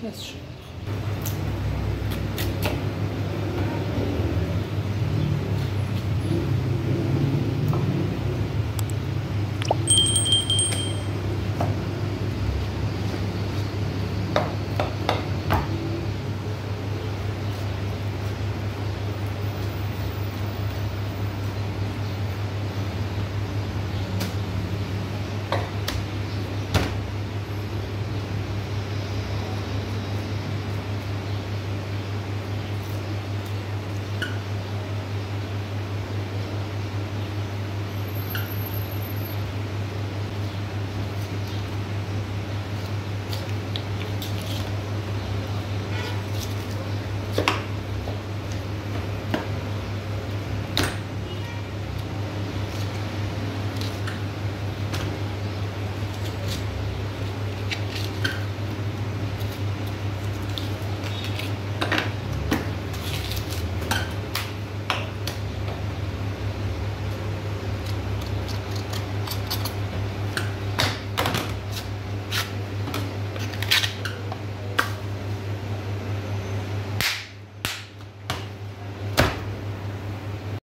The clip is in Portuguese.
podcast.